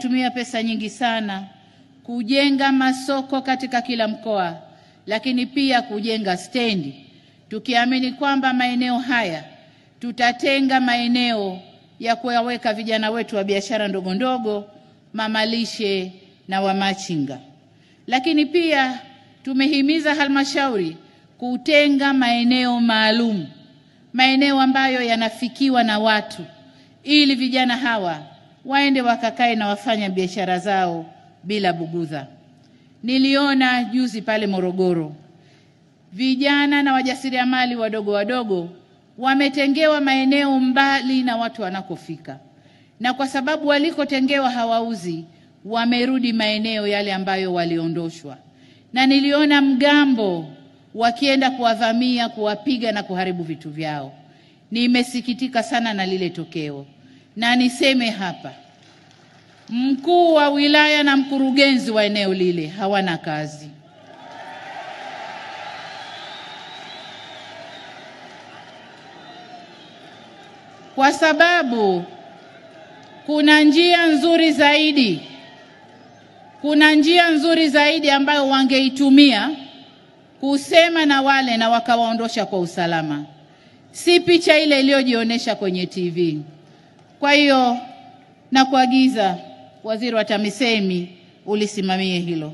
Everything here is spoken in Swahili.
tumia pesa nyingi sana kujenga masoko katika kila mkoa, lakini pia kujenga stendi, tukiamini kwamba maeneo haya tutatenga maeneo ya kuwaweka vijana wetu wa biashara ndogo ndogo, mamalishe na wamachinga. Lakini pia tumehimiza halmashauri kutenga maeneo maalum, maeneo ambayo yanafikiwa na watu, ili vijana hawa waende wakakae na wafanya biashara zao bila bugudha. Niliona juzi pale Morogoro, vijana na wajasiriamali wadogo wadogo wametengewa maeneo mbali na watu wanakofika, na kwa sababu walikotengewa hawauzi, wamerudi maeneo yale ambayo waliondoshwa, na niliona mgambo wakienda kuwavamia, kuwapiga na kuharibu vitu vyao. Nimesikitika sana na lile tokeo, na niseme hapa, mkuu wa wilaya na mkurugenzi wa eneo lile hawana kazi. Kwa sababu kuna njia nzuri zaidi, kuna njia nzuri zaidi ambayo wangeitumia kusema na wale na wakawaondosha kwa usalama, si picha ile iliyojionyesha kwenye TV. Kwa hiyo nakuagiza Waziri wa TAMISEMI ulisimamie hilo.